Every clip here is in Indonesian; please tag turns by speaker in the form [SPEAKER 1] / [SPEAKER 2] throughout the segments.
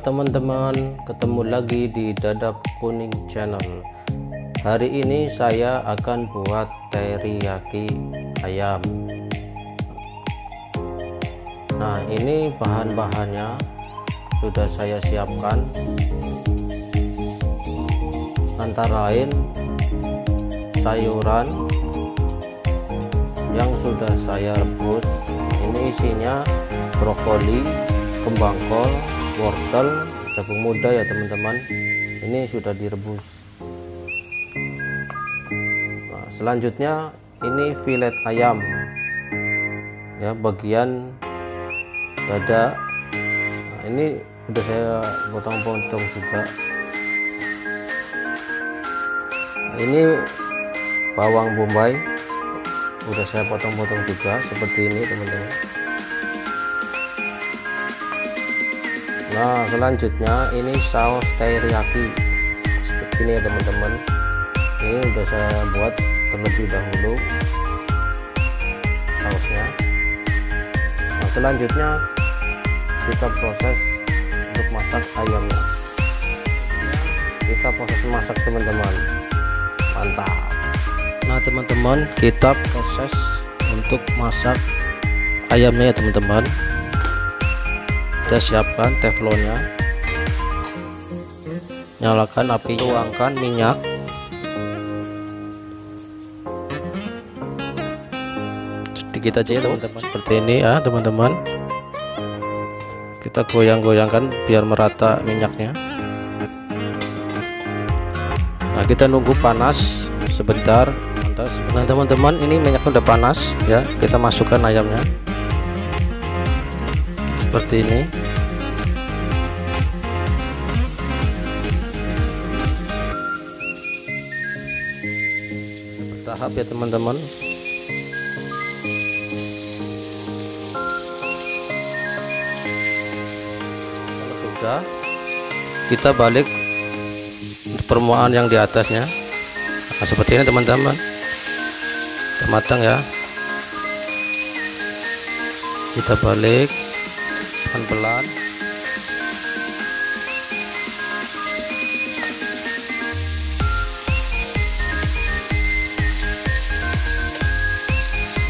[SPEAKER 1] Teman-teman, ketemu lagi di Dadap Kuning Channel. Hari ini saya akan buat teriyaki ayam. Nah, ini bahan-bahannya sudah saya siapkan. Antara lain sayuran yang sudah saya rebus. Ini isinya brokoli, kembang kol, wortel, jagung muda ya teman-teman. Ini sudah direbus. Nah, selanjutnya ini filet ayam. Ya, bagian dada. Nah, ini udah saya potong-potong juga. Nah, ini bawang bombay udah saya potong-potong juga seperti ini teman-teman. Nah selanjutnya ini saus teriyaki. Seperti ini ya teman-teman. Ini udah saya buat terlebih dahulu sausnya. Nah selanjutnya kita proses untuk masak ayamnya. Kita proses masak teman-teman. Mantap. Nah teman-teman kita proses untuk masak ayamnya ya teman-teman kita siapkan teflonnya. Nyalakan api. Tuangkan minyak. Sedikit aja ya teman-teman. Seperti ini ya teman-teman. Kita goyang-goyangkan biar merata minyaknya. Nah kita nunggu panas sebentar. Nah teman-teman. Ini minyaknya udah panas ya. Kita masukkan ayamnya seperti ini. Bertahap ya teman-teman. Kalau sudah kita balik permukaan yang di atasnya. Nah, seperti ini teman-teman. Matang ya. Kita balik pelan-pelan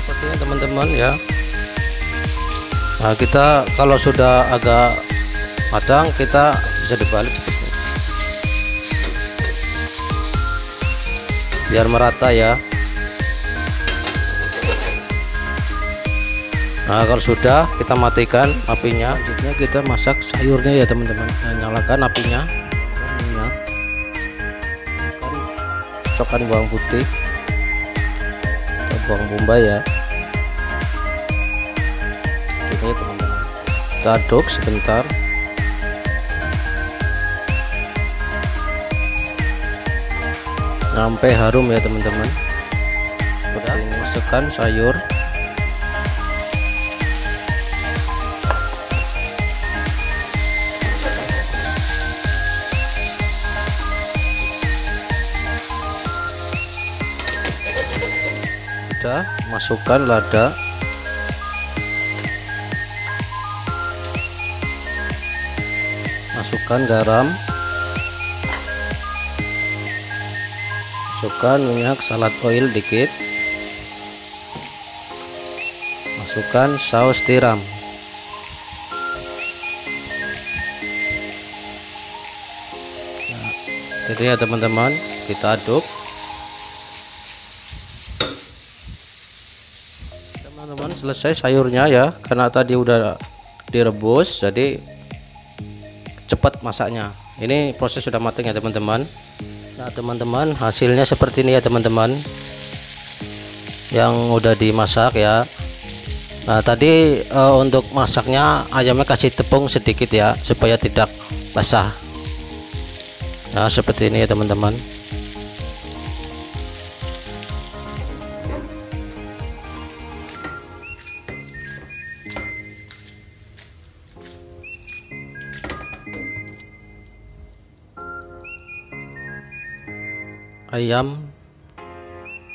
[SPEAKER 1] sepertinya teman-teman ya. Nah kita kalau sudah agak matang kita bisa dibalik seperti ini. Biar merata ya Nah kalau sudah kita matikan apinya. Selanjutnya kita masak sayurnya ya teman-teman. Nah, nyalakan apinya. Minyak bawang putih. Atau bawang bombay ya. Ini teman-teman. Kita aduk sebentar. Sampai harum ya teman-teman. Udah masukkan sayur masukkan lada. Masukkan garam. Masukkan minyak salad oil dikit. Masukkan saus tiram. Nah, jadi ya teman-teman kita aduk selesai sayurnya ya karena tadi udah direbus jadi cepat masaknya. Ini proses sudah matang ya teman-teman. Nah teman-teman hasilnya seperti ini ya teman-teman. Yang udah dimasak ya. Nah tadi e, untuk masaknya ayamnya kasih tepung sedikit ya supaya tidak basah. Nah seperti ini ya teman-teman ayam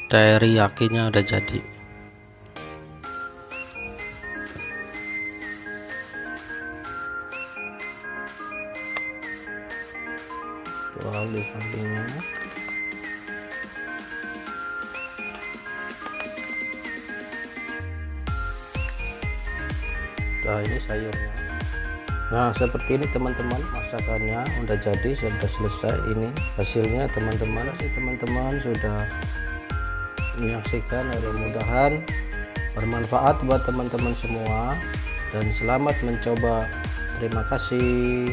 [SPEAKER 1] teriyakinya udah jadi. Jadwal di sampingnya. Nah ini sayurnya nah seperti ini teman-teman masakannya udah jadi sudah selesai. Ini hasilnya teman-teman sih teman-teman sudah menyaksikan mudah-mudahan bermanfaat buat teman-teman semua. Dan selamat mencoba. Terima kasih